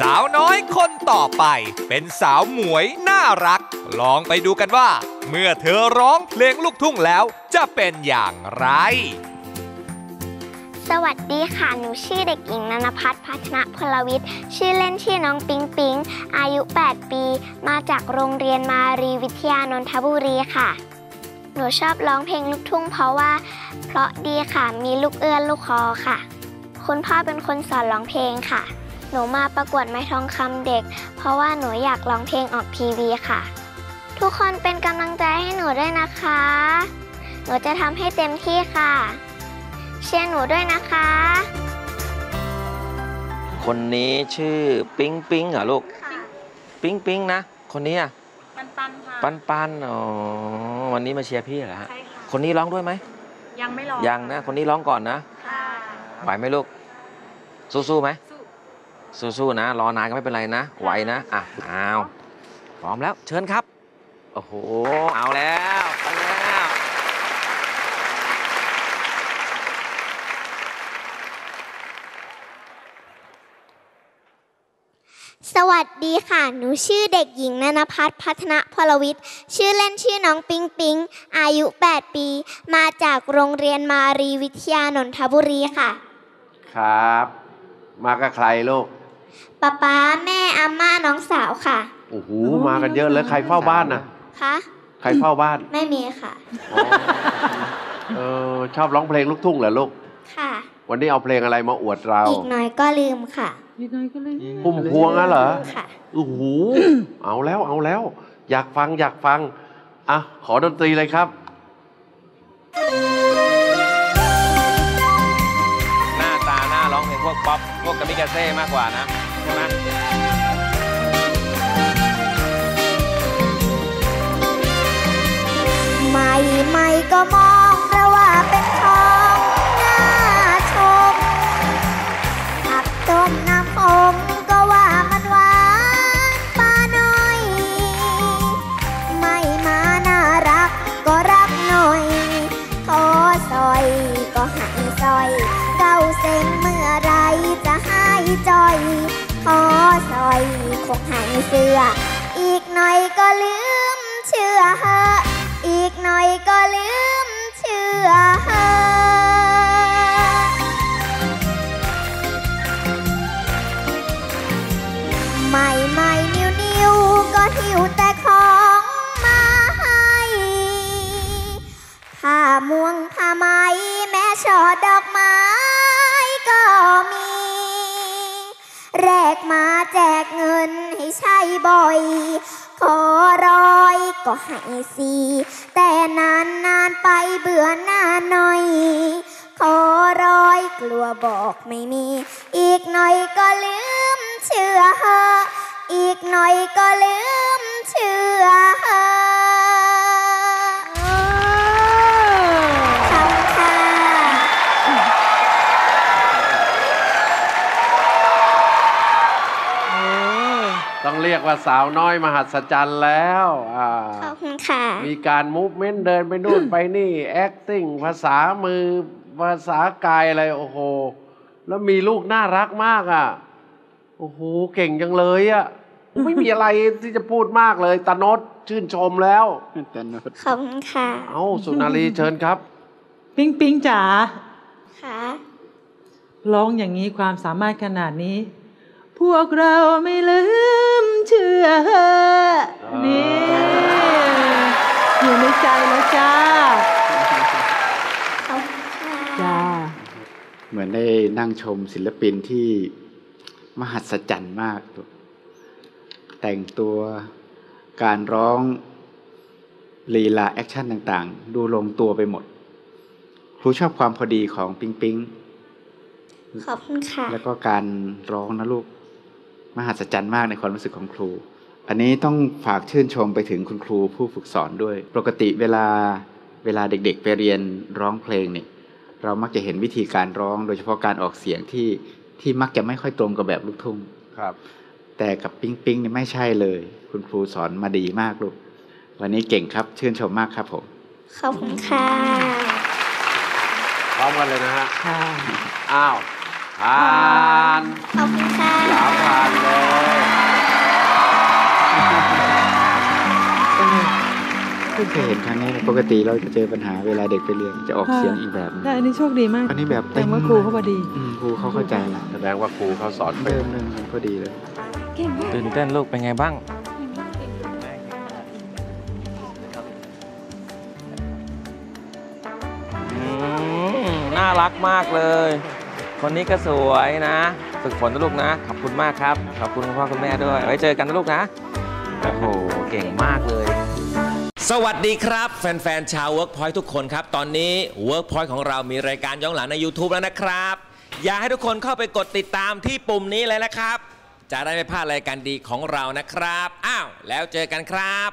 สาวน้อยคนต่อไป เป็นสาวหมวยน่ารัก ลองไปดูกันว่า เมื่อเธอร้องเพลงลูกทุ่งแล้วจะเป็นอย่างไร สวัสดีค่ะ หนูชื่อเด็กหญิงนันพัฒน์พัฒนพลวิทย์ ชื่อเล่นชื่อน้องปิงปิง อายุ 8 ปี มาจากโรงเรียนมารีวิทยานนทบุรีค่ะ หนูชอบร้องเพลงลูกทุ่งเพราะว่า เพราะดีค่ะ มีลูกเอื้อนลูกคอค่ะ คุณพ่อเป็นคนสอนร้องเพลงค่ะ หนูมาประกวดไม้ทองคำเด็ก เพราะว่าหนูอยากร้องเพลงออกทีวีค่ะ ทุกคนเป็นกำลังใจให้หนูด้วยนะคะ หนูจะทำให้เต็มที่ค่ะ เชียร์หนูด้วยนะคะ คนนี้ชื่อปิ๊งปิ๊งเหรอลูกค่ะปิ๊งปิ๊งนะ คนนี้อะปันปันค่ะปันปันอ๋อวันนี้มาเชียร์พี่เหรอฮะใช่ค่ะคนนี้ร้องด้วยไหมยังไม่รอยังนะ คนนี้ร้องก่อนนะค่ะไหวไหมลูก สู้ๆไหม สู้สู้ๆนะ รอนานก็ไม่เป็นไรนะ ไหวนะ อะอ้าวพร้อมแล้ว เชิญครับ โอ้โห เอาแล้วไปแล้ว สวัสดีค่ะ หนูชื่อเด็กหญิงนันพัฒน์พัฒนพลวิทย์ ชื่อเล่นชื่อน้องปิงปิง อายุ 8 ปี มาจากโรงเรียนมารีวิทยานนทบุรีค่ะ ครับ มากับใครลูก ป๊าป๊าแม่อาม่าน้องสาวค่ะโอ้โหมากันเยอะเลยใครเฝ้าบ้านนะคะใครเฝ้าบ้านไม่มีค่ะเออชอบร้องเพลงลูกทุ่งเหรอลูกค่ะ วันนี้เอาเพลงอะไรมาอวดเรา อีกหน่อยก็ลืมค่ะพุ่มพวงอะเหรอค่ะโอ้โหเอาแล้วเอาแล้ว อยากฟังอยากฟังอะขอดนตรีเลยครับหน้าตาหน้าร้องเพลงพวกป๊อปพว กามิกาเซ่มากกว่านะใช่ไหมไม่ไม่ก็มอง อซอยคงให้เสื้อ อีกหน่อยก็ลืมเชื่อเหออีกหน่อยก็ลืมเชื่อเหอะไม่ไม่นิ้วนิ้วก็หิวแต่ของมาให้ผ้าม่วงผ้าไหมแม่ชอดอ กมาแจกเงินให้ใช้บ่อย ขอร้อยก็ให้สีแต่นานนานไปเบื่อหน้าหน่อย ขอร้อยกลัวบอกไม่มี อีกหน่อยก็ลืมเชื่อเหออีกหน่อยก็ลืมเชื่อ เรียกว่าสาวน้อยมหัศจรรย์แล้วอ่าขอบคุณค่ะ มีการมูฟเมนต์เดินไปนู่นไปนี่ acting ภาษามือภาษากายอะไรโอ้โห แล้วมีลูกน่ารักมากอะ โอ้โห เก่งจังเลยอะ ไม่มีอะไรที่จะพูดมากเลยตาโนดชื่นชมแล้วขอบคุณค่ะ เอาสุนารีเชิญครับ ปิ๊งปิ๊งจ๋าค่ะร้องอย่างนี้ความสามารถขนาดนี้ พวกเราไม่ลืม ชื่อนี้อยู่ในใจแล้วจ้าขอบคุณค่ะจ้าเหมือนได้นั่งชมศิลปินที่มหัศจรรย์มาก แต่งตัวการร้องลีลา action ต่างๆ ดูลงตัวไปหมดครูชอบความพอดีของปิงปิงขอบคุณค่ะ แล้วก็การร้องนะลูก มหัศจรรย์มากในความรู้สึกของครู อันนี้ต้องฝากชื่นชมไปถึงคุณครูผู้ฝึกสอนด้วย ปกติเวลาเวลาเด็กๆ ไปเรียนร้องเพลงเนี่ยเรามักจะเห็นวิธีการร้อง โดยเฉพาะการออกเสียงที่ที่มักจะไม่ค่อยตรงกับแบบลูกทุ่งครับ แต่กับปิ๊งปิ๊งเนี่ยไม่ใช่เลย คุณครูสอนมาดีมากลูกวันนี้เก่งครับ ชื่นชมมากครับผมขอบคุณค่ะพร้อมกันเลยนะฮะค่ะอ้าว ผ่านขอบคุณค่ะสามผ่านเลยเพิ่งเคยเห็นครั้งนี้เลยปกติเราจะเจอปัญหาเวลาเด็กไปเรียนจะออกค่ะเสียงอีกแบบหนึ่งแต่อันนี้โชคดีมากอันนี้แบบแต่ว่าครูเขาพอดีอืมครูเขาเข้าใจละแสดงว่าครูเขาสอนเป็เริ่นมเริ่มพอดีเลยตื่นเต้นลูกเป็นไงบ้างอืมน่ารักมากเลย คนนี้ก็สวยนะ ฝึกฝนนะลูกนะ ขอบคุณมากครับ ขอบคุณคุณพ่อคุณแม่ด้วย ไว้เจอกันนะลูกนะ โอ้โห เก่งมากเลย สวัสดีครับ แฟนๆ ชาว Workpoint ทุกคนครับ ตอนนี้ Workpoint ของเรามีรายการย้อนหลังใน YouTube แล้วนะครับ อยากให้ทุกคนเข้าไปกดติดตามที่ปุ่มนี้เลยนะครับ จะได้ไม่พลาดรายการดีของเรานะครับ อ้าว แล้วเจอกันครับ